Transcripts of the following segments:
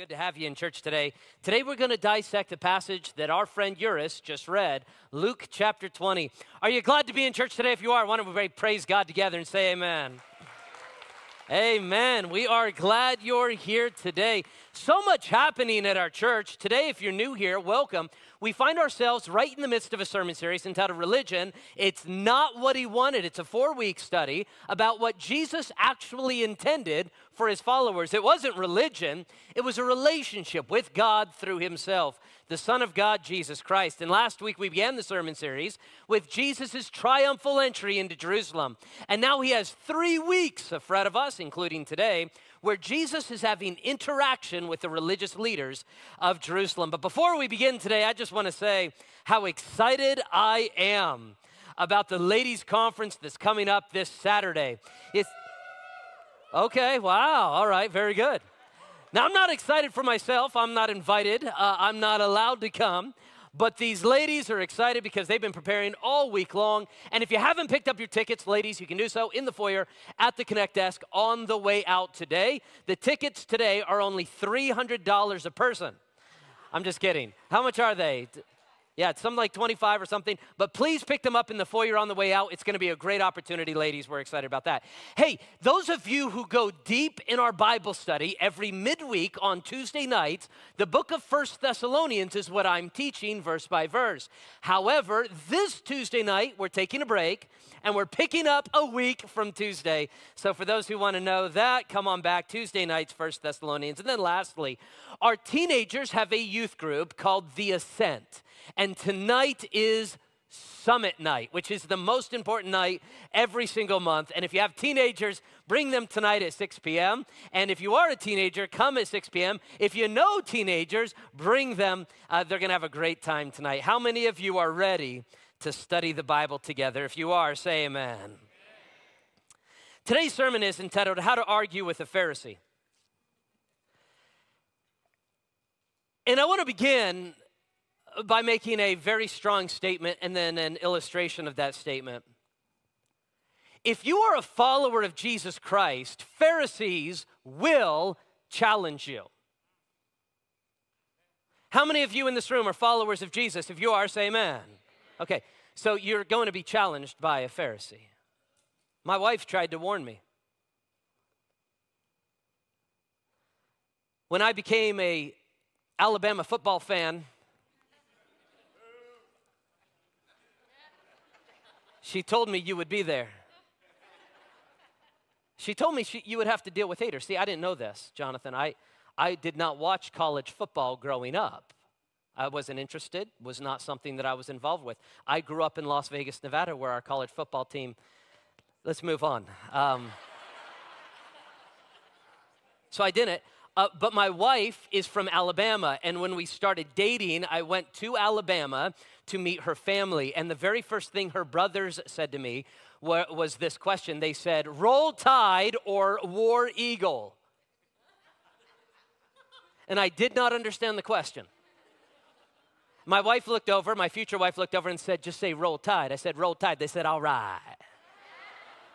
Good to have you in church today. Today we're going to dissect a passage that our friend Eurus just read, Luke chapter 20. Are you glad to be in church today? If you are, why don't we praise God together and say amen? Amen. We are glad you're here today. So much happening at our church. Today, if you're new here, welcome. We find ourselves right in the midst of a sermon series entitled Religion. It's not what he wanted. It's a four week study about what Jesus actually intended for his followers. It wasn't religion, it was a relationship with God through himself, the Son of God, Jesus Christ. And last week we began the sermon series with Jesus' triumphal entry into Jerusalem. And now he has three weeks of of us, including today, where Jesus is having interaction with the religious leaders of Jerusalem. But before we begin today, I just want to say how excited I am about the ladies' conference that's coming up this Saturday. It's Okay, wow, all right, very good. Now, I'm not excited for myself. I'm not invited. Uh, I'm not allowed to come. But these ladies are excited because they've been preparing all week long. And if you haven't picked up your tickets, ladies, you can do so in the foyer at the Connect desk on the way out today. The tickets today are only $300 a person. I'm just kidding. How much are they? Yeah, it's something like 25 or something. But please pick them up in the foyer on the way out. It's going to be a great opportunity, ladies. We're excited about that. Hey, those of you who go deep in our Bible study every midweek on Tuesday nights, the book of First Thessalonians is what I'm teaching verse by verse. However, this Tuesday night, we're taking a break and we're picking up a week from Tuesday. So for those who want to know that, come on back Tuesday nights, First Thessalonians. And then lastly, our teenagers have a youth group called The Ascent. And tonight is Summit Night, which is the most important night every single month. And if you have teenagers, bring them tonight at 6 p.m. And if you are a teenager, come at 6 p.m. If you know teenagers, bring them. Uh, they're going to have a great time tonight. How many of you are ready to study the Bible together? If you are, say amen. Today's sermon is entitled How to Argue with a Pharisee. And I want to begin by making a very strong statement and then an illustration of that statement. If you are a follower of Jesus Christ, Pharisees will challenge you. How many of you in this room are followers of Jesus? If you are, say amen. Okay, so you're going to be challenged by a Pharisee. My wife tried to warn me. When I became a Alabama football fan, She told me you would be there. She told me she, you would have to deal with haters. See, I didn't know this, Jonathan. I, I did not watch college football growing up. I wasn't interested, was not something that I was involved with. I grew up in Las Vegas, Nevada, where our college football team, let's move on. Um, so I didn't. Uh, but my wife is from Alabama, and when we started dating, I went to Alabama to meet her family. And the very first thing her brothers said to me was this question They said, Roll Tide or War Eagle? And I did not understand the question. My wife looked over, my future wife looked over and said, Just say roll tide. I said, Roll tide. They said, All right.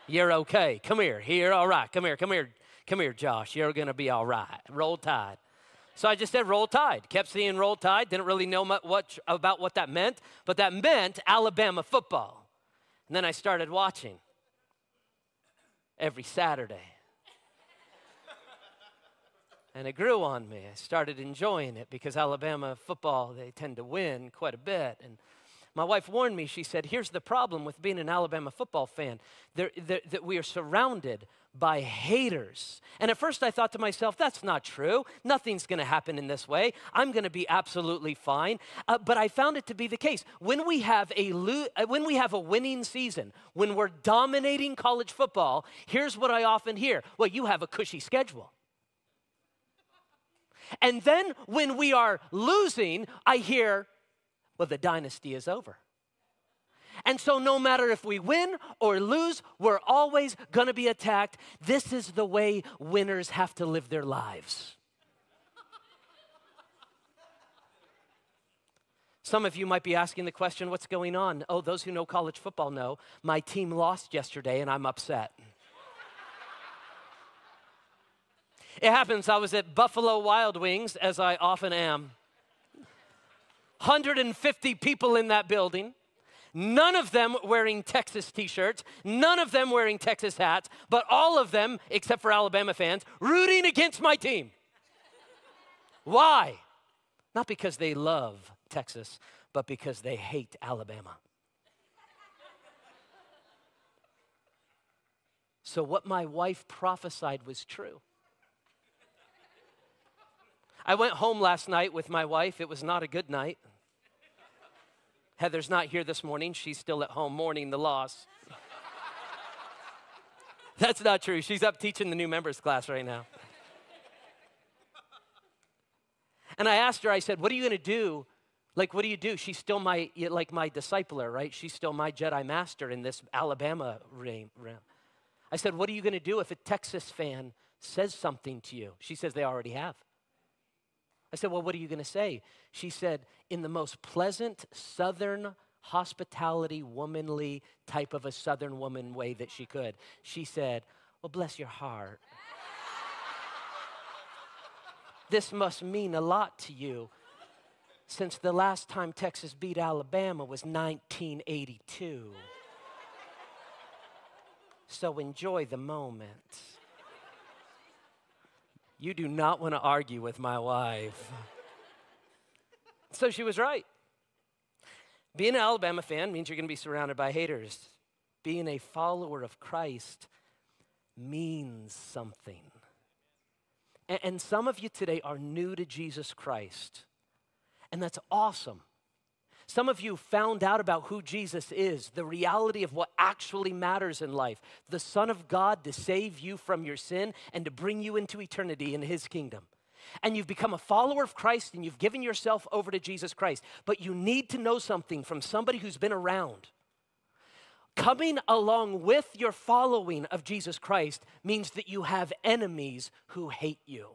You're okay. Come here. Here, all right. Come here. Come here. Come here, Josh. You're going to be all right. Roll tide. So I just said roll tide. Kept seeing roll tide. Didn't really know much about what that meant, but that meant Alabama football. And then I started watching every Saturday. and it grew on me. I started enjoying it because Alabama football, they tend to win quite a bit. And my wife warned me. She said, Here's the problem with being an Alabama football fan that we are surrounded by haters. And at first I thought to myself, that's not true. Nothing's going to happen in this way. I'm going to be absolutely fine. Uh, but I found it to be the case. When we have a lo- uh, when we have a winning season, when we're dominating college football, here's what I often hear. Well, you have a cushy schedule. And then when we are losing, I hear, well, the dynasty is over. And so, no matter if we win or lose, we're always going to be attacked. This is the way winners have to live their lives. Some of you might be asking the question, what's going on? Oh, those who know college football know my team lost yesterday and I'm upset. It happens. I was at Buffalo Wild Wings, as I often am. 150 people in that building. None of them wearing Texas t shirts, none of them wearing Texas hats, but all of them, except for Alabama fans, rooting against my team. Why? Not because they love Texas, but because they hate Alabama. So, what my wife prophesied was true. I went home last night with my wife. It was not a good night. Heather's not here this morning. She's still at home mourning the loss. That's not true. She's up teaching the new members class right now. And I asked her, I said, What are you going to do? Like, what do you do? She's still my, like my discipler, right? She's still my Jedi master in this Alabama realm. I said, What are you going to do if a Texas fan says something to you? She says, They already have. I said, Well, what are you going to say? She said, In the most pleasant southern hospitality, womanly type of a southern woman way that she could. She said, Well, bless your heart. this must mean a lot to you since the last time Texas beat Alabama was 1982. So enjoy the moment. You do not want to argue with my wife. so she was right. Being an Alabama fan means you're going to be surrounded by haters. Being a follower of Christ means something. And, some of you today are new to Jesus Christ, and that's awesome. Some of you found out about who Jesus is, the reality of what actually matters in life, the Son of God to save you from your sin and to bring you into eternity in His kingdom. And you've become a follower of Christ and you've given yourself over to Jesus Christ. But you need to know something from somebody who's been around. Coming along with your following of Jesus Christ means that you have enemies who hate you.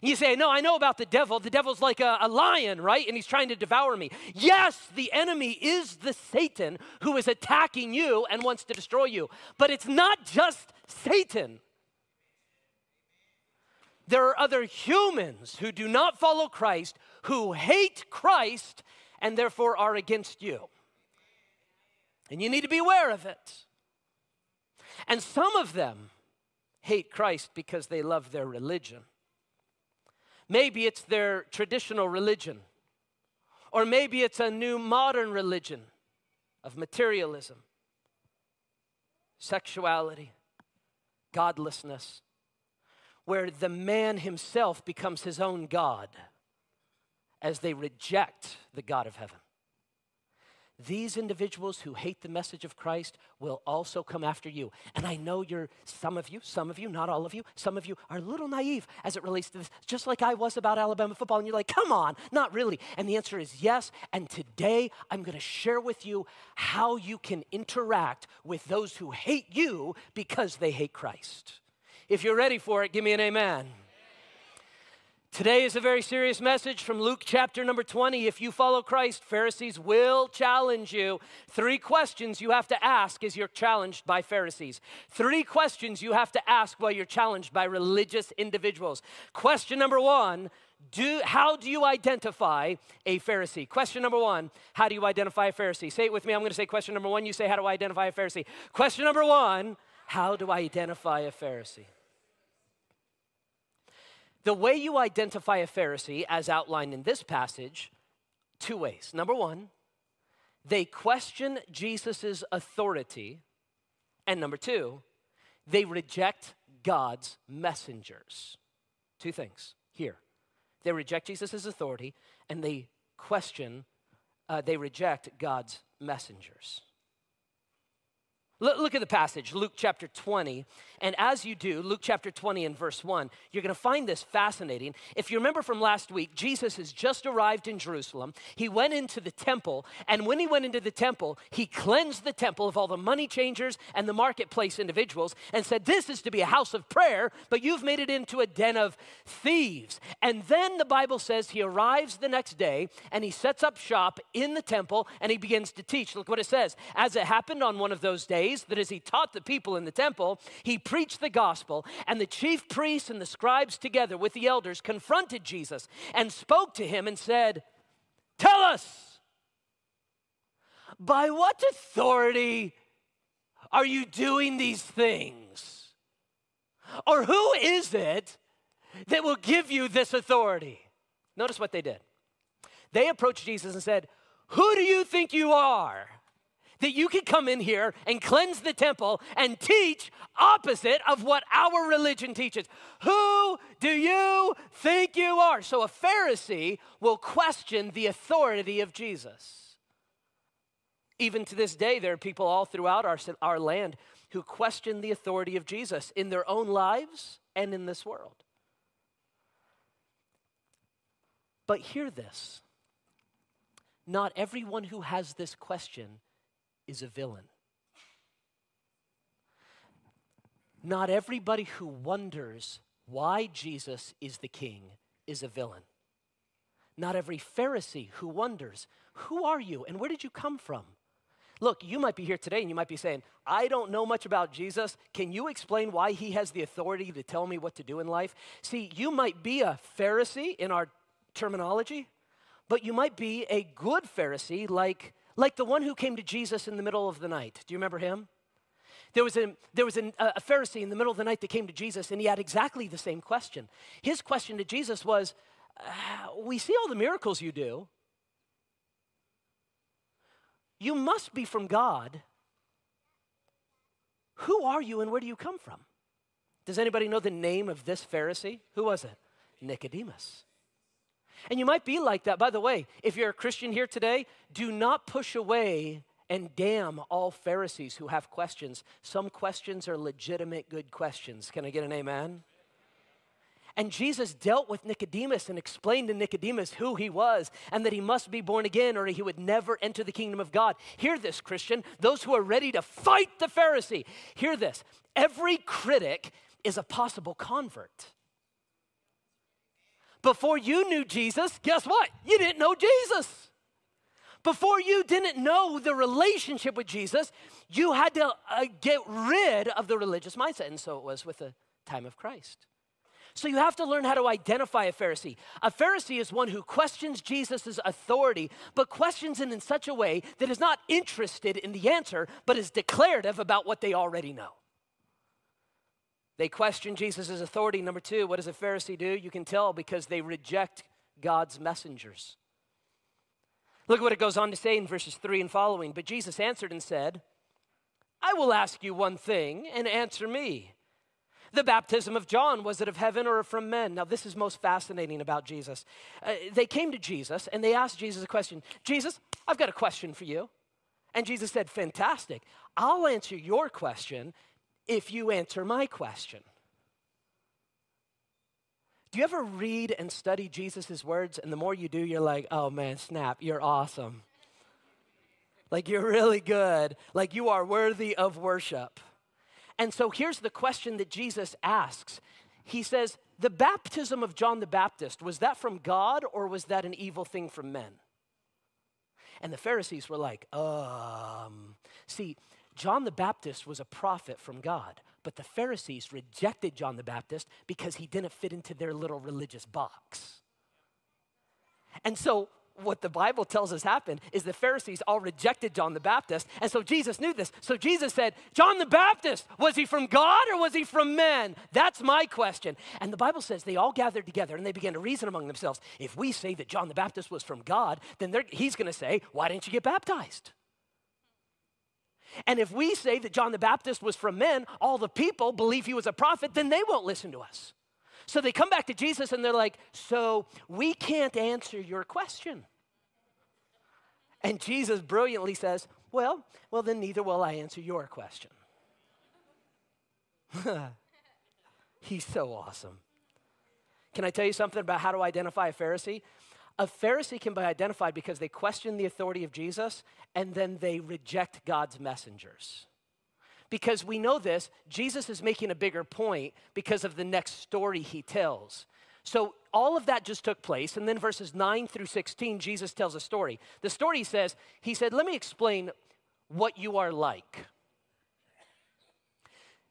You say, No, I know about the devil. The devil's like a, a, lion, right? And he's trying to devour me. Yes, the enemy is the Satan who is attacking you and wants to destroy you. But it's not just Satan. There are other humans who do not follow Christ, who hate Christ, and therefore are against you. And you need to be aware of it. And some of them hate Christ because they love their religion. Maybe it's their traditional religion, or maybe it's a new modern religion of materialism, sexuality, godlessness, where the man himself becomes his own God as they reject the God of heaven. These individuals who hate the message of Christ will also come after you. And I know you're, some of you, some of you, not all of you, some of you are a little naive as it relates to this, just like I was about Alabama football. And you're like, come on, not really. And the answer is yes. And today I'm going to share with you how you can interact with those who hate you because they hate Christ. If you're ready for it, give me an amen. Today is a very serious message from Luke chapter number 20. If you follow Christ, Pharisees will challenge you. Three questions you have to ask as you're challenged by Pharisees. Three questions you have to ask while you're challenged by religious individuals. Question number one do, how do you identify a Pharisee? Question number one, how do you identify a Pharisee? Say it with me. I'm going to say question number one. You say, how do I identify a Pharisee? Question number one, how do I identify a Pharisee? The way you identify a Pharisee, as outlined in this passage, two ways. Number one, they question Jesus' authority. And number two, they reject God's messengers. Two things here. They reject Jesus' authority and they question, uh, they reject God's messengers. Look at the passage, Luke chapter 20. And as you do, Luke chapter 20 and verse 1, you're going to find this fascinating. If you remember from last week, Jesus has just arrived in Jerusalem. He went into the temple, and when he went into the temple, he cleansed the temple of all the money changers and the marketplace individuals and said, This is to be a house of prayer, but you've made it into a den of thieves. And then the Bible says he arrives the next day and he sets up shop in the temple and he begins to teach. Look what it says. As it happened on one of those days, that as he taught the people in the temple, he preached the gospel, and the chief priests and the scribes, together with the elders, confronted Jesus and spoke to him and said, Tell us, by what authority are you doing these things? Or who is it that will give you this authority? Notice what they did. They approached Jesus and said, Who do you think you are? That you can come in here and cleanse the temple and teach opposite of what our religion teaches. Who do you think you are? So a Pharisee will question the authority of Jesus. Even to this day, there are people all throughout our, our land who question the authority of Jesus in their own lives and in this world. But hear this not everyone who has this question is a villain. Not everybody who wonders why Jesus is the king is a villain. Not every Pharisee who wonders, who are you and where did you come from? Look, you might be here today and you might be saying, I don't know much about Jesus. Can you explain why he has the authority to tell me what to do in life? See, you might be a Pharisee in our terminology, but you might be a good Pharisee like, like the one who came to Jesus in the middle of the night. Do you remember him? There was, a, there was an, a Pharisee in the middle of the night that came to Jesus, and he had exactly the same question. His question to Jesus was, uh, We see all the miracles you do. You must be from God. Who are you and where do you come from? Does anybody know the name of this Pharisee? Who was it? Nicodemus. And you might be like that. By the way, if you're a Christian here today, do not push away and damn all Pharisees who have questions. Some questions are legitimate good questions. Can I get an amen? And Jesus dealt with Nicodemus and explained to Nicodemus who he was and that he must be born again or he would never enter the kingdom of God. Hear this, Christian, those who are ready to fight the Pharisee. Hear this. Every critic is a possible convert. Before you knew Jesus, guess what? You didn't know Jesus. Before you didn't know the relationship with Jesus, you had to uh, get rid of the religious mindset. And so it was with the time of Christ. So you have to learn how to identify a Pharisee. A Pharisee is one who questions Jesus' authority, but questions it in such a way that is not interested in the answer, but is declarative about what they already know. They question Jesus' authority. Number two, what does a Pharisee do? You can tell because they reject God's messengers. Look at what it goes on to say in verses 3 and following. But Jesus answered and said, I will ask you one thing and answer me. The baptism of John, was it of heaven or from men? Now, this is most fascinating about Jesus. Uh, they came to Jesus and they asked Jesus a question Jesus, I've got a question for you. And Jesus said, Fantastic. I'll answer your question if you answer my question. Do you ever read and study Jesus' words, and the more you do, you're like, oh man, snap, you're awesome. Like you're really good. Like you are worthy of worship. And so here's the question that Jesus asks He says, The baptism of John the Baptist, was that from God or was that an evil thing from men? And the Pharisees were like, um, see, John the Baptist was a prophet from God, but the Pharisees rejected John the Baptist because he didn't fit into their little religious box. And so, what the Bible tells us happened is the Pharisees all rejected John the Baptist. And so Jesus knew this. So Jesus said, John the Baptist, was he from God or was he from men? That's my question. And the Bible says they all gathered together and they began to reason among themselves. If we say that John the Baptist was from God, then he's going to say, Why didn't you get baptized? And if we say that John the Baptist was from men, all the people believe he was a prophet, then they won't listen to us. So they come back to Jesus and they're like, So we can't answer your question. And Jesus brilliantly says, Well, well, then neither will I answer your question. He's so awesome. Can I tell you something about how to identify a Pharisee? A Pharisee can be identified because they question the authority of Jesus and then they reject God's messengers. Because we know this, Jesus is making a bigger point because of the next story he tells. So all of that just took place, and then verses 9 through 16, Jesus tells a story. The story says, He said, Let me explain what you are like.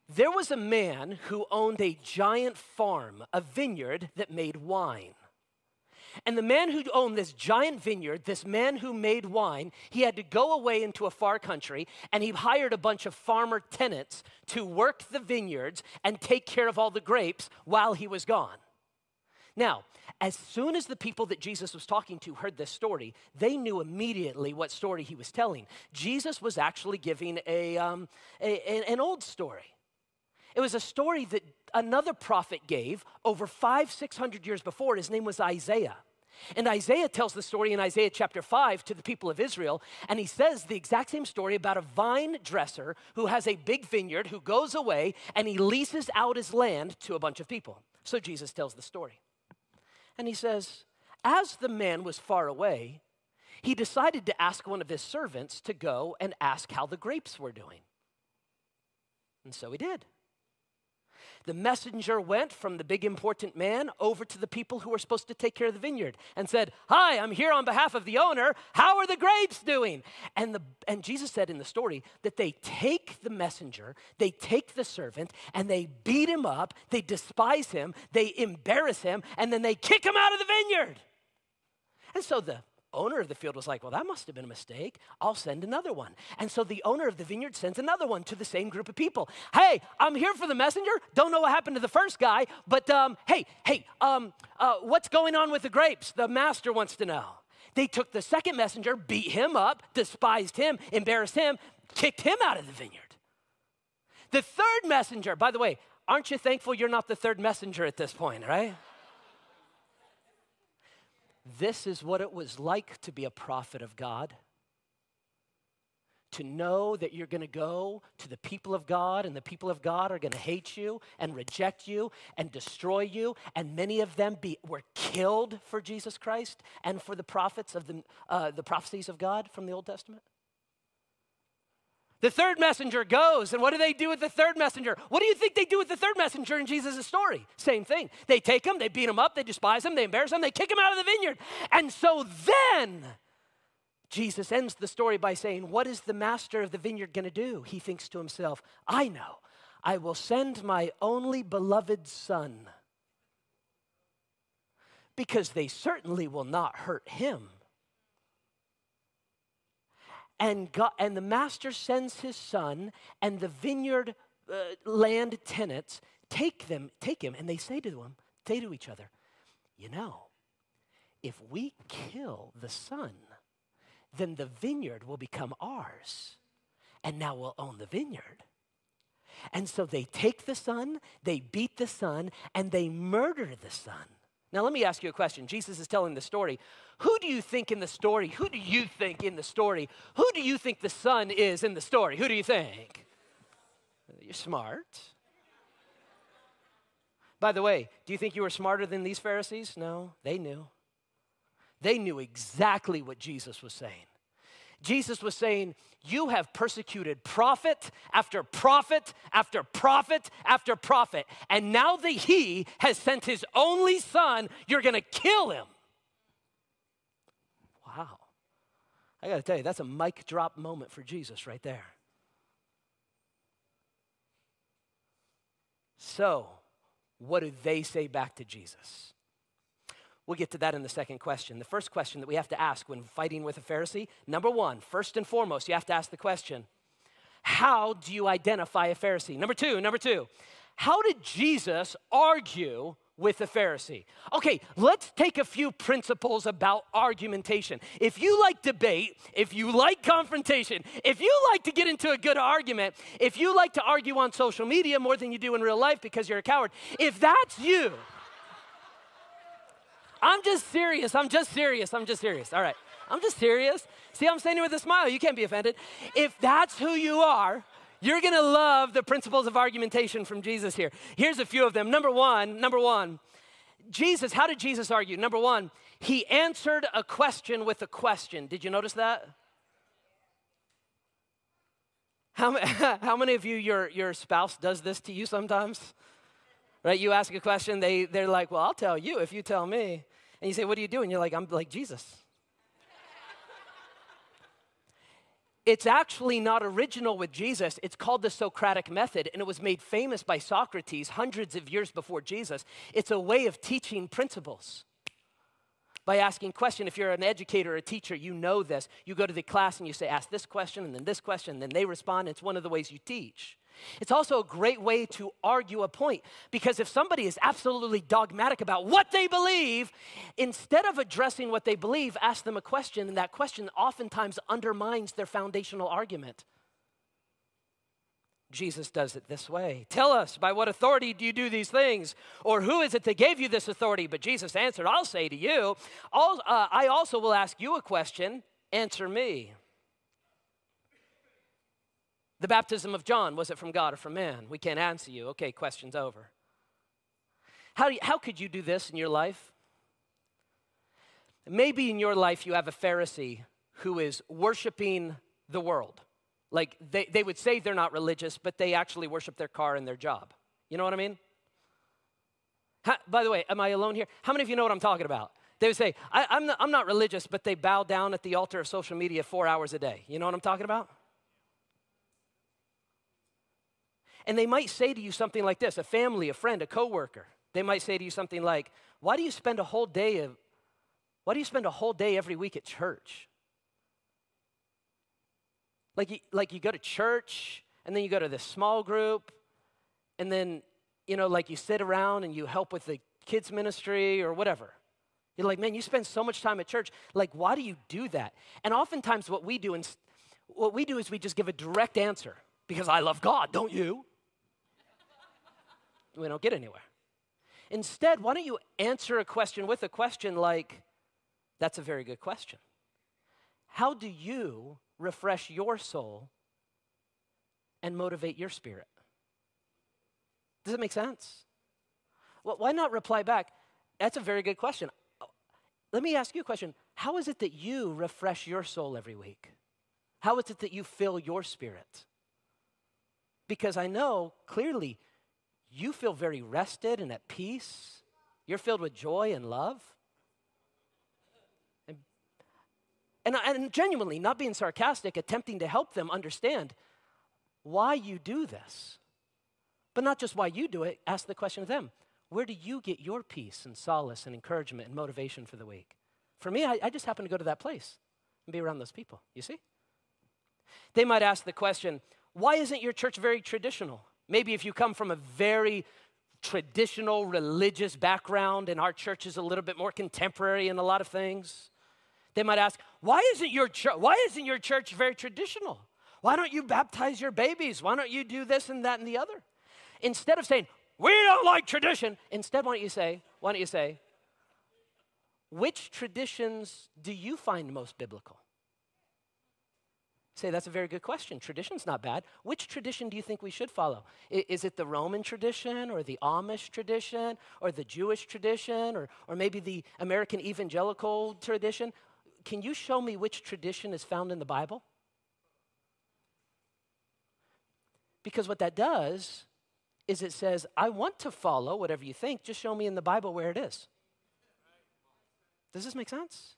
There was a man who owned a giant farm, a vineyard that made wine. And the man who owned this giant vineyard, this man who made wine, he had to go away into a far country and he hired a bunch of farmer tenants to work the vineyards and take care of all the grapes while he was gone. Now, as soon as the people that Jesus was talking to heard this story, they knew immediately what story he was telling. Jesus was actually giving a, um, a an old story. It was a story that another prophet gave over five, six hundred years before. His name was Isaiah. And Isaiah tells the story in Isaiah chapter 5 to the people of Israel, and he says the exact same story about a vine dresser who has a big vineyard who goes away and he leases out his land to a bunch of people. So Jesus tells the story. And he says, As the man was far away, he decided to ask one of his servants to go and ask how the grapes were doing. And so he did the messenger went from the big important man over to the people who were supposed to take care of the vineyard and said, Hi, I'm here on behalf of the owner. How are the grapes doing? And, the, and Jesus said in the story that they take the messenger, they take the servant, and they beat him up, they despise him, they embarrass him, and then they kick him out of the vineyard. And so the owner of the field was like, Well, that must have been a mistake. I'll send another one. And so the owner of the vineyard sends another one to the same group of people. Hey, I'm here for the messenger. Don't know what happened to the first guy, but um, hey, hey, um, uh, what's going on with the grapes? The master wants to know. They took the second messenger, beat him up, despised him, embarrassed him, kicked him out of the vineyard. The third messenger, by the way, aren't you thankful you're not the third messenger at this point, right? This is what it was like to be a prophet of God. To know that you're going to go to the people of God, and the people of God are going to hate you and reject you and destroy you, and many of them be, were killed for Jesus Christ and for the prophets of the, uh, the prophecies of God from the Old Testament. The third messenger goes, and what do they do with the third messenger? What do you think they do with the third messenger in Jesus' story? Same thing. They take him, they beat him up, they despise him, they embarrass him, they kick him out of the vineyard. And so then Jesus ends the story by saying, What is the master of the vineyard going to do? He thinks to himself, I know. I will send my only beloved son because they certainly will not hurt him and, God, and the master sends his son, and the vineyard uh, land tenants take them, take him, and they say to him, say to each other, you know, if we kill the son, then the vineyard will become ours, and now we'll own the vineyard. And so they take the son, they beat the son, and they murder the son. Now, let me ask you a question. Jesus is telling the story. Who do you think in the story? Who do you think in the story? Who do you think the son is in the story? Who do you think? You're smart. By the way, do you think you were smarter than these Pharisees? No, they knew. They knew exactly what Jesus was saying. Jesus was saying, You have persecuted prophet after prophet after prophet after prophet. And now that he has sent his only son, you're going to kill him. Wow. I got to tell you, that's a mic drop moment for Jesus right there. So, what do they say back to Jesus? We'll get to that in the second question. The first question that we have to ask when fighting with a Pharisee number one, first and foremost, you have to ask the question How do you identify a Pharisee? Number two, number two, how did Jesus argue with the Pharisee. Okay, let's take a few principles about argumentation. If you like debate, if you like confrontation, if you like to get into a good argument, if you like to argue on social media more than you do in real life because you're a coward, if that's you, I'm just serious. I'm just serious. I'm just serious. All right. I'm just serious. See, I'm it with a smile. You can't be offended. If that's who you are, you're going to love the principles of argumentation from Jesus here. Here's a few of them. Number one, number one, Jesus, how did Jesus argue? Number one, he answered a question with a question. Did you notice that? How, how many of you, your, your spouse does this to you sometimes? Right? You ask a question, they, they're like, well, I'll tell you if you tell me. And you say, what are you doing? You're like, I'm like Jesus. it's actually not original with Jesus. It's called the Socratic method, and it was made famous by Socrates hundreds of years before Jesus. It's a way of teaching principles by asking question. If you're an educator or a teacher, you know this. You go to the class and you say, ask this question and then this question, and then they respond. It's one of the ways you teach. It's also a great way to argue a point because if somebody is absolutely dogmatic about what they believe, instead of addressing what they believe, ask them a question, and that question oftentimes undermines their foundational argument. Jesus does it this way Tell us, by what authority do you do these things? Or who is it that gave you this authority? But Jesus answered, I'll say to you, uh, I also will ask you a question. Answer me. The baptism of John, was it from God or from man? We can't answer you. Okay, question's over. How, you, how could you do this in your life? Maybe in your life you have a Pharisee who is worshiping the world. Like they, they would say they're not religious, but they actually worship their car and their job. You know what I mean? How, by the way, am I alone here? How many of you know what I'm talking about? They would say, I, am not, I'm not religious, but they bow down at the altar of social media four hours a day. You know what I'm talking about? And they might say to you something like this a family, a friend, a coworker. They might say to you something like, Why do you spend a whole day of, why do you spend a whole day every week at church? Like you, like you go to church and then you go to this small group and then, you know, like you sit around and you help with the kids' ministry or whatever. You're like, man, you spend so much time at church. Like, why do you do that? And oftentimes, what we do, and what we do is we just give a direct answer because I love God, don't you? We don't get anywhere. Instead, why don't you answer a question with a question like, That's a very good question. How do you refresh your soul and motivate your spirit? Does it make sense? Well, why not reply back? That's a very good question. Let me ask you a question. How is it that you refresh your soul every week? How is it that you fill your spirit? Because I know clearly you feel very rested and at peace. You're filled with joy and love. And, and, and genuinely, not being sarcastic, attempting to help them understand why you do this. But not just why you do it, ask the question of them where do you get your peace and solace and encouragement and motivation for the week? For me, I, I just happen to go to that place and be around those people, you see? They might ask the question why isn't your church very traditional? Maybe if you come from a very traditional religious background and our church is a little bit more contemporary in a lot of things, they might ask, why isn't your church, why isn't your church very traditional? Why don't you baptize your babies? Why don't you do this and that and the other? Instead of saying, we don't like tradition, instead why don't you say, why don't you say, which traditions do you find most biblical? Say, that's a very good question. Tradition's not bad. Which tradition do you think we should follow? Is it the Roman tradition or the Amish tradition or the Jewish tradition or, or maybe the American evangelical tradition? Can you show me which tradition is found in the Bible? Because what that does is it says, I want to follow whatever you think, just show me in the Bible where it is. Does this make sense?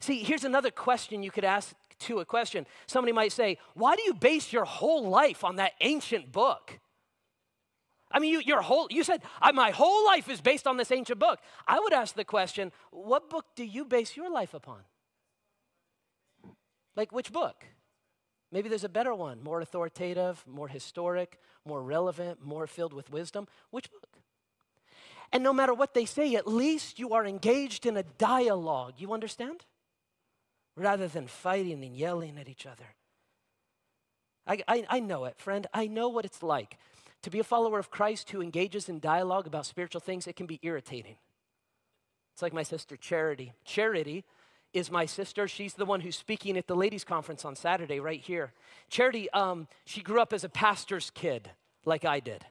See, here's another question you could ask to a question. Somebody might say, Why do you base your whole life on that ancient book? I mean, you, your whole, you said, My whole life is based on this ancient book. I would ask the question, What book do you base your life upon? Like, which book? Maybe there's a better one, more authoritative, more historic, more relevant, more filled with wisdom. Which book? And no matter what they say, at least you are engaged in a dialogue. You understand? Rather than fighting and yelling at each other. I, I, I, know it, friend. I know what it's like. To be a follower of Christ who engages in dialogue about spiritual things, it can be irritating. It's like my sister Charity. Charity is my sister. She's the one who's speaking at the ladies' conference on Saturday, right here. Charity, um, she grew up as a pastor's kid, like I did.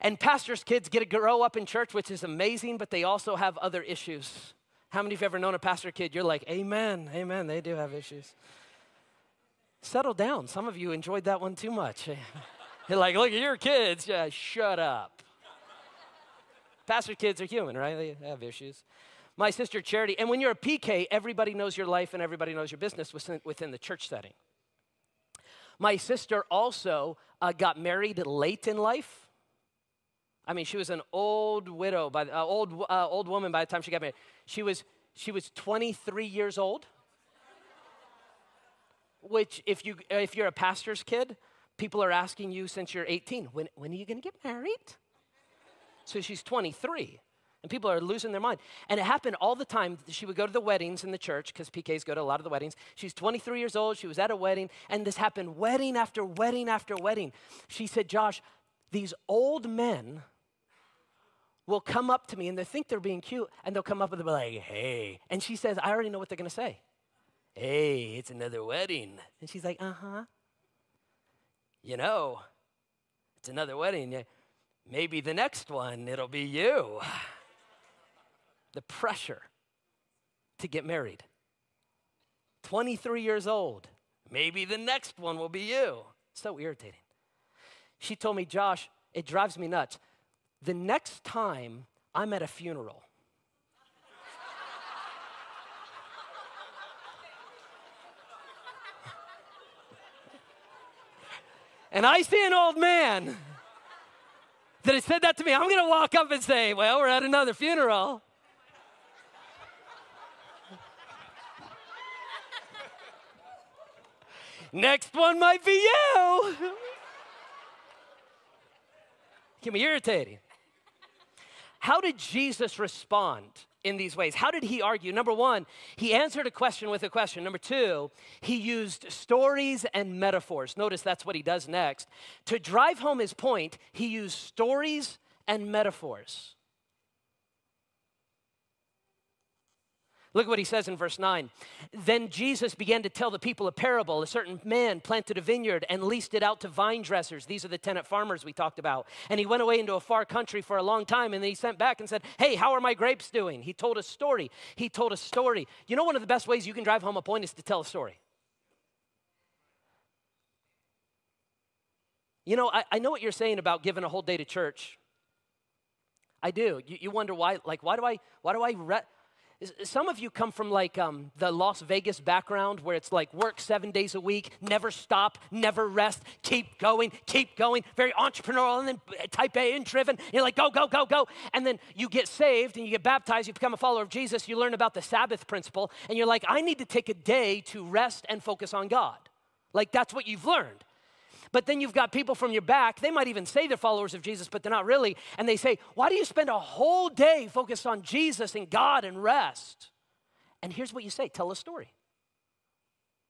And pastors' kids get to grow up in church, which is amazing, but they also have other issues. How many of you ever known a pastor kid? You're like, Amen, amen, they do have issues. Settle down. Some of you enjoyed that one too much. You're like, look at your kids. Yeah, shut up. pastor kids are human, right? They have issues. My sister Charity, and when you're a PK, everybody knows your life and everybody knows your business within, within the church setting. My sister also uh, got married late in life. I mean, she was an old widow, by uh, old uh, old woman by the time she got married. She was she was 23 years old. Which, if you if you're a pastor's kid, people are asking you since you're 18, when when are you going to get married? So she's 23. And people are losing their mind. And it happened all the time. She would go to the weddings in the church, because PKs go to a lot of the weddings. She's 23 years old. She was at a wedding. And this happened wedding after wedding after wedding. She said, Josh, these old men will come up to me and they think they're being cute. And they'll come up and they'll be like, hey. And she says, I already know what they're going to say. Hey, it's another wedding. And she's like, uh huh. You know, it's another wedding. Maybe the next one, it'll be you the pressure to get married. 23 years old, maybe the next one will be you. So irritating. She told me, Josh, it drives me nuts. The next time I'm at a funeral, and I see an old man that has said that to me, I'm gonna walk up and say, Well, we're at another funeral. Next one might be you. Can be irritating. How did Jesus respond in these ways? How did he argue? Number one, he answered a question with a question. Number two, he used stories and metaphors. Notice that's what he does next. To drive home his point, he used stories and metaphors. Look at what he says in verse 9. Then Jesus began to tell the people a parable. A certain man planted a vineyard and leased it out to vine dressers. These are the tenant farmers we talked about. And he went away into a far country for a long time. And then he sent back and said, Hey, how are my grapes doing? He told a story. He told a story. You know, one of the best ways you can drive home a point is to tell a story. You know, I, I know what you're saying about giving a whole day to church. I do. You, you wonder why, like, why do I, why do I, re- some of you come from like um, the Las Vegas background where it's like work seven days a week, never stop, never rest, keep going, keep going, very entrepreneurial and then type A and driven. You're like, go, go, go, go. And then you get saved and you get baptized, you become a follower of Jesus, you learn about the Sabbath principle, and you're like, I need to take a day to rest and focus on God. Like that's what you've learned. But then you've got people from your back, they might even say they're followers of Jesus, but they're not really. And they say, Why do you spend a whole day focused on Jesus and God and rest? And here's what you say tell a story.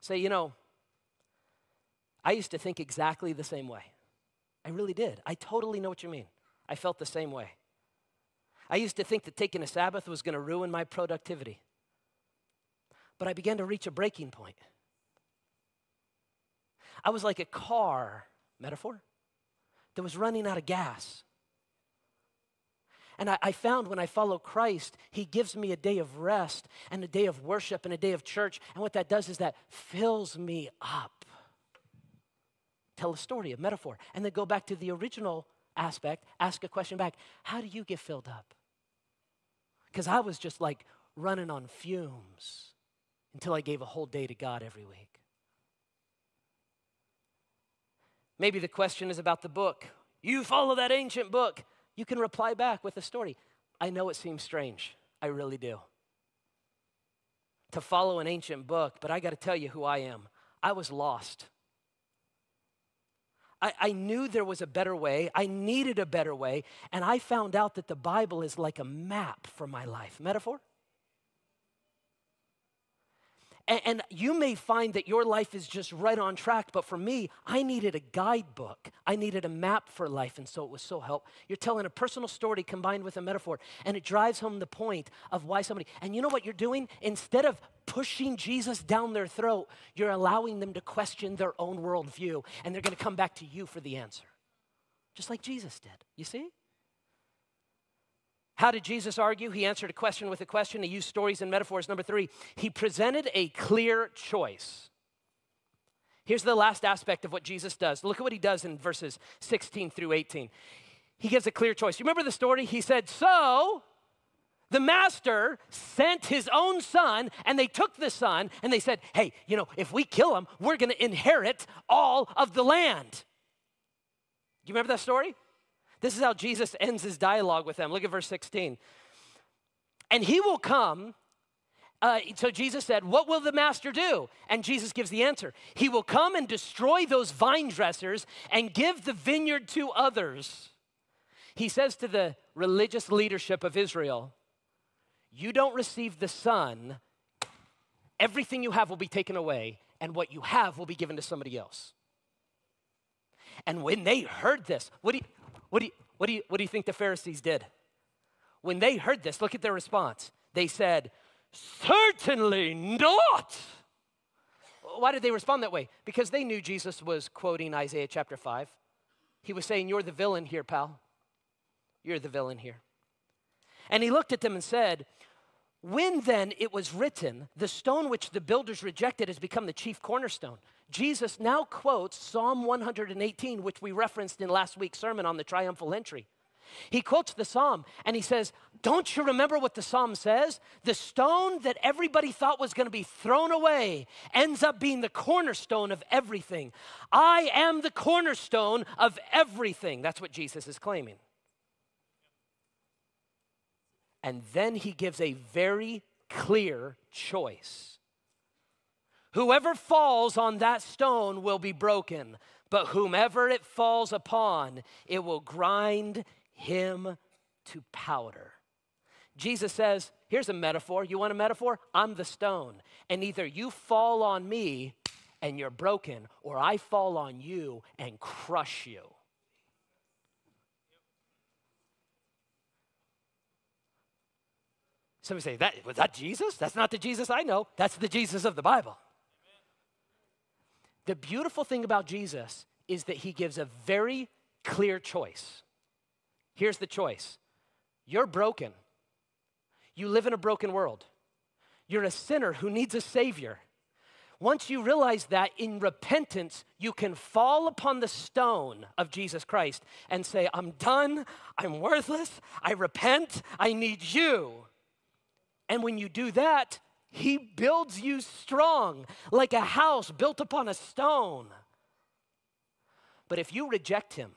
Say, you know, I used to think exactly the same way. I really did. I totally know what you mean. I felt the same way. I used to think that taking a Sabbath was going to ruin my productivity. But I began to reach a breaking point. I was like a car, metaphor, that was running out of gas. And I, I, found when I follow Christ, He gives me a day of rest and a day of worship and a day of church. And what that does is that fills me up. Tell a story, a metaphor, and then go back to the original aspect, ask a question back How do you get filled up? Because I was just like running on fumes until I gave a whole day to God every week. Maybe the question is about the book. You follow that ancient book. You can reply back with a story. I know it seems strange. I really do. To follow an ancient book, but I got to tell you who I am. I was lost. I, I, knew there was a better way. I needed a better way. And I found out that the Bible is like a map for my life. Metaphor? And, and, you may find that your life is just right on track, but for me, I needed a guidebook. I needed a map for life, and so it was so helpful. You're telling a personal story combined with a metaphor, and it drives home the point of why somebody, and you know what you're doing? Instead of pushing Jesus down their throat, you're allowing them to question their own worldview, and they're gonna come back to you for the answer. Just like Jesus did. You see? How did Jesus argue? He answered a question with a question. He used stories and metaphors. Number three, he presented a clear choice. Here's the last aspect of what Jesus does. Look at what he does in verses 16 through 18. He gives a clear choice. You remember the story? He said, So The master sent his own son, and they took the son and they said, Hey, you know, if we kill him, we're going to inherit all of the land. Do you remember that story? This is how Jesus ends his dialogue with them. Look at verse 16. And he will come. Uh, so Jesus said, What will the master do? And Jesus gives the answer He will come and destroy those vine dressers and give the vineyard to others. He says to the religious leadership of Israel, You don't receive the Son, everything you have will be taken away, and what you have will be given to somebody else. And when they heard this, what do you, what do you, what do you, what do you think the Pharisees did? When they heard this, look at their response. They said, Certainly not. Why did they respond that way? Because they knew Jesus was quoting Isaiah chapter 5. He was saying, You're the villain here, pal. You're the villain here. And he looked at them and said, When then it was written, the stone which the builders rejected has become the chief cornerstone. Jesus now quotes Psalm 118, which we referenced in last week's sermon on the triumphal entry. He quotes the psalm and he says, Don't you remember what the psalm says? The stone that everybody thought was going to be thrown away ends up being the cornerstone of everything. I am the cornerstone of everything. That's what Jesus is claiming. And then he gives a very clear choice. Whoever falls on that stone will be broken, but whomever it falls upon, it will grind him to powder. Jesus says, Here's a metaphor. You want a metaphor? I'm the stone. And either you fall on me and you're broken, or I fall on you and crush you. Somebody say, that, was that Jesus? That's not the Jesus I know. That's the Jesus of the Bible. The beautiful thing about Jesus is that he gives a very clear choice. Here's the choice you're broken, you live in a broken world, you're a sinner who needs a Savior. Once you realize that in repentance, you can fall upon the stone of Jesus Christ and say, I'm done, I'm worthless, I repent, I need you. And when you do that, He builds you strong, like a house built upon a stone. But if you reject Him,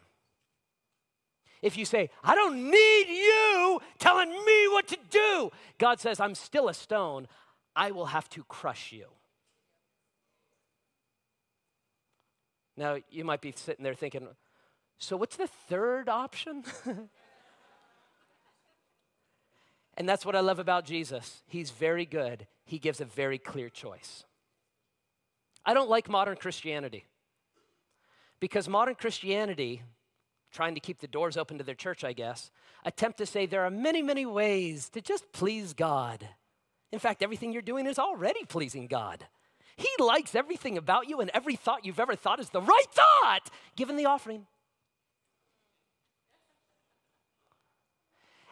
if you say, I don't need you telling me what to do, God says, I'm still a stone. I will have to crush you. Now, you might be sitting there thinking, so what's the third option? And that's what I love about Jesus. He's very good, he gives a very clear choice. I don't like modern Christianity because modern Christianity, trying to keep the doors open to their church, I guess, attempt to say there are many, many ways to just please God. In fact, everything you're doing is already pleasing God. He likes everything about you, and every thought you've ever thought is the right thought, given the offering.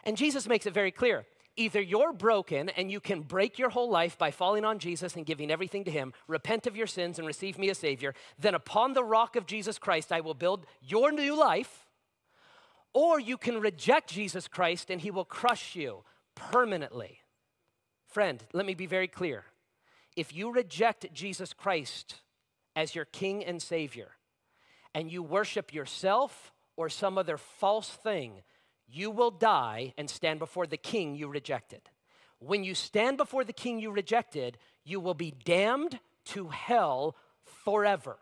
And Jesus makes it very clear Either you're broken and you can break your whole life by falling on Jesus and giving everything to Him, repent of your sins and receive me as Savior, then upon the rock of Jesus Christ I will build your new life. Or you can reject Jesus Christ and He will crush you permanently. Friend, let me be very clear. If you reject Jesus Christ as your King and Savior, and you worship yourself or some other false thing, you will die and stand before the king you rejected. When you stand before the king you rejected, you will be damned to hell forever.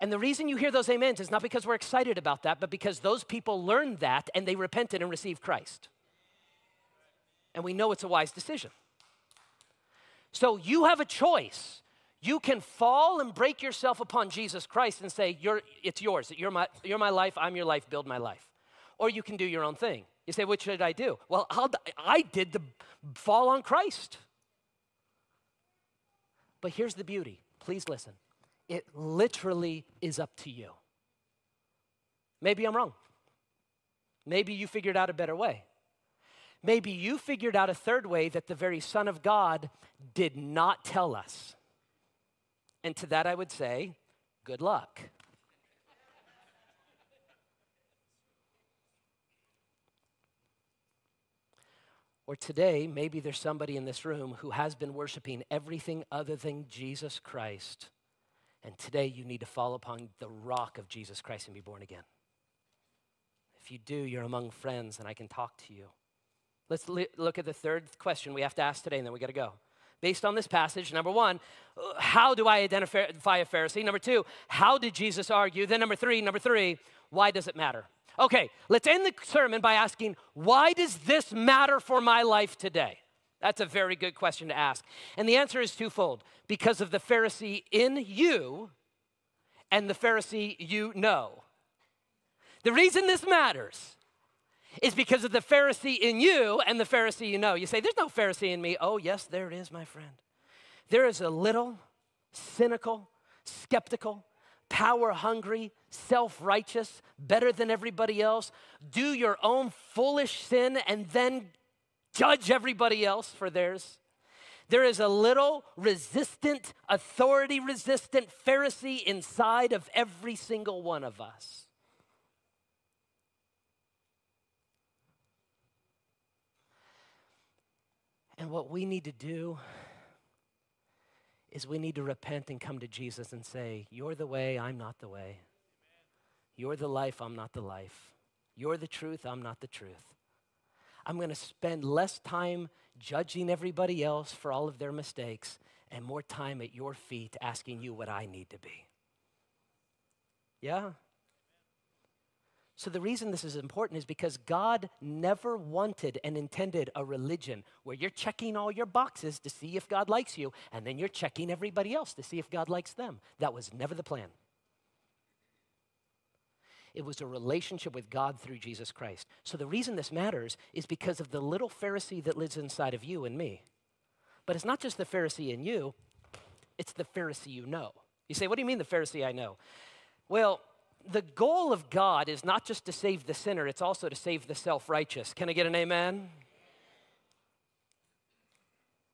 And the reason you hear those amens is not because we're excited about that, but because those people learned that and they repented and received Christ. And we know it's a wise decision. So you have a choice. You can fall and break yourself upon Jesus Christ and say, It's yours. You're my, you're my life. I'm your life. Build my life or you can do your own thing. You say, What should I do? Well, I'll, I did the fall on Christ. But here's the beauty. Please listen. It literally is up to you. Maybe I'm wrong. Maybe you figured out a better way. Maybe you figured out a third way that the very Son of God did not tell us. And to that I would say, good luck. Or today, maybe there's somebody in this room who has been worshiping everything other than Jesus Christ. And today you need to fall upon the rock of Jesus Christ and be born again. If you do, you're among friends and I can talk to you. Let's look at the third question we have to ask today and then we got to go. Based on this passage, number one, how do I identify a Pharisee? Number two, how did Jesus argue? Then number three, number three, why does it matter? Okay, let's end the sermon by asking, why does this matter for my life today? That's a very good question to ask. And the answer is twofold because of the Pharisee in you and the Pharisee you know. The reason this matters is because of the Pharisee in you and the Pharisee you know. You say, There's no Pharisee in me. Oh, yes, there it is, my friend. There is a little cynical, skeptical, power hungry, self righteous, better than everybody else, do your own foolish sin and then judge everybody else for theirs. There is a little resistant, authority resistant Pharisee inside of every single one of us. And what we need to do is we need to repent and come to Jesus and say, You're the way, I'm not the way. You're the life, I'm not the life. You're the truth, I'm not the truth. I'm going to spend less time judging everybody else for all of their mistakes and more time at your feet asking you what I need to be. Yeah? So, the reason this is important is because God never wanted and intended a religion where you're checking all your boxes to see if God likes you, and then you're checking everybody else to see if God likes them. That was never the plan. It was a relationship with God through Jesus Christ. So, the reason this matters is because of the little Pharisee that lives inside of you and me. But it's not just the Pharisee in you, it's the Pharisee you know. You say, What do you mean, the Pharisee I know? Well, the goal of God is not just to save the sinner, it's also to save the self righteous. Can I get an amen?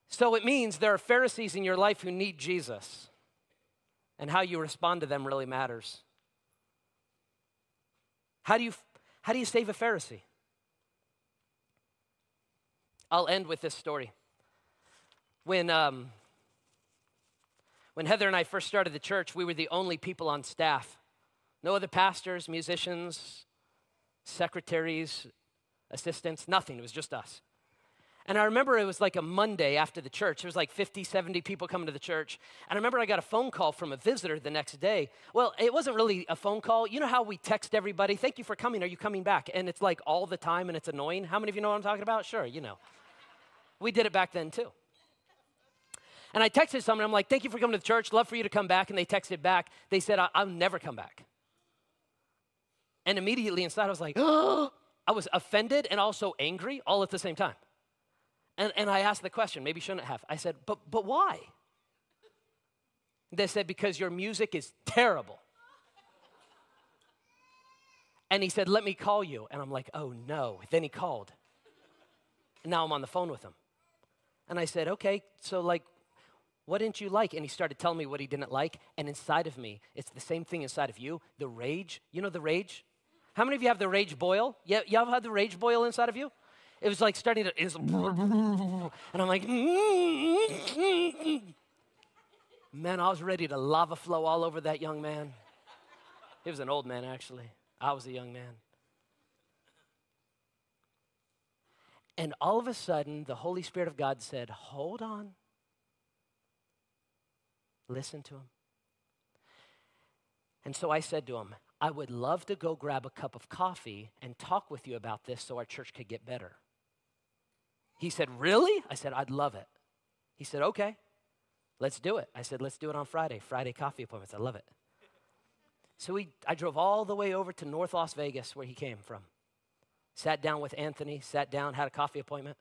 So it means there are Pharisees in your life who need Jesus, and how you respond to them really matters. How do you, how do you save a Pharisee? I'll end with this story. When, um, when Heather and I first started the church, we were the only people on staff no other pastors, musicians, secretaries, assistants, nothing. It was just us. And I remember it was like a Monday after the church. There was like 50, 70 people coming to the church. And I remember I got a phone call from a visitor the next day. Well, it wasn't really a phone call. You know how we text everybody, thank you for coming, are you coming back? And it's like all the time and it's annoying. How many of you know what I'm talking about? Sure, you know. We did it back then too. And I texted someone, I'm like, thank you for coming to the church, love for you to come back. And they texted back, they said, I'll never come back. And immediately inside, I was like, oh, I was offended and also angry all at the same time. And, and I asked the question, maybe shouldn't have. I said, but, but why? They said, because your music is terrible. And he said, let me call you. And I'm like, oh no. Then he called. And now I'm on the phone with him. And I said, okay, so like, what didn't you like? And he started telling me what he didn't like. And inside of me, it's the same thing inside of you the rage. You know the rage? How many of you have the rage boil? Yeah, y'all have the rage boil inside of you? It was like starting to, and I'm like, man, I was ready to lava flow all over that young man. He was an old man, actually. I was a young man. And all of a sudden, the Holy Spirit of God said, Hold on. Listen to him. And so I said to him, I would love to go grab a cup of coffee and talk with you about this so our church could get better. He said, Really? I said, I'd love it. He said, Okay, let's do it. I said, Let's do it on Friday. Friday coffee appointments. I love it. So we, I drove all the way over to North Las Vegas, where he came from. Sat down with Anthony, sat down, had a coffee appointment,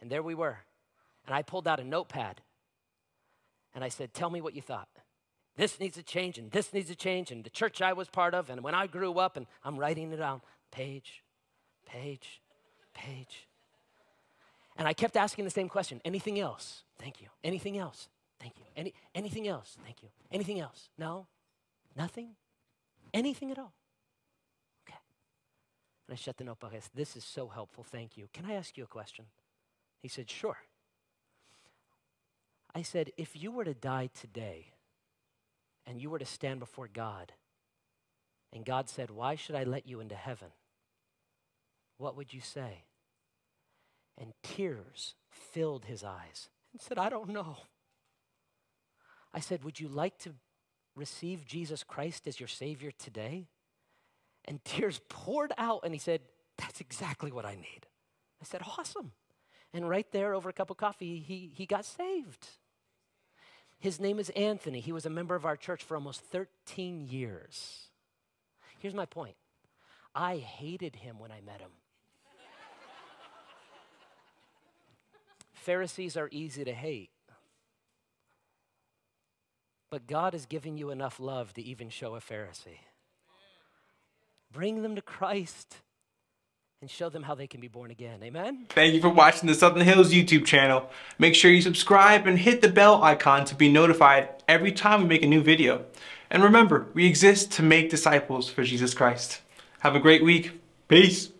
and there we were. And I pulled out a notepad and I said, Tell me what you thought this needs to change and this needs to change and the church I was part of and when I grew up and I'm writing it down page, page, page. And I kept asking the same question anything else? Thank you. Anything else? Thank you. Any, anything else? Thank you. Anything else? No? Nothing? Anything at all? Okay. And I shut the notebook. I said, This is so helpful. Thank you. Can I ask you a question? He said, Sure. I said, If you were to die today and you were to stand before God, and God said, Why should I let you into heaven? What would you say? And tears filled his eyes and said, I don't know. I said, Would you like to receive Jesus Christ as your Savior today? And tears poured out, and he said, That's exactly what I need. I said, Awesome. And right there over a cup of coffee, he, he got saved. His name is Anthony. He was a member of our church for almost 13 years. Here's my point I hated him when I met him. Pharisees are easy to hate. But God is giving you enough love to even show a Pharisee. Bring them to Christ and show them how they can be born again. Amen? Thank you for watching the Southern Hills YouTube channel. Make sure you subscribe and hit the bell icon to be notified every time we make a new video. And remember, we exist to make disciples for Jesus Christ. Have a great week. Peace.